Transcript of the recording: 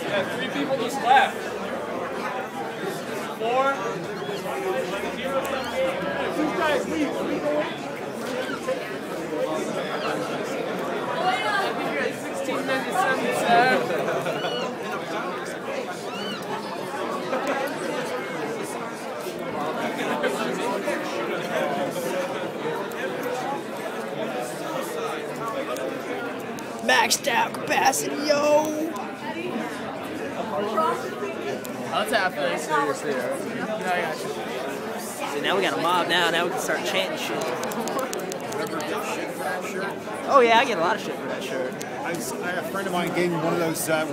Yeah, three people just left. Four. Two guys leave. Maxed out capacity, yo. That's halfway. Seriously. No, I got you. See, now we got a mob now. Now we can start chanting shit. Oh yeah, I get a lot of shit for that shirt. I, I, a friend of mine gave me one of those. Uh,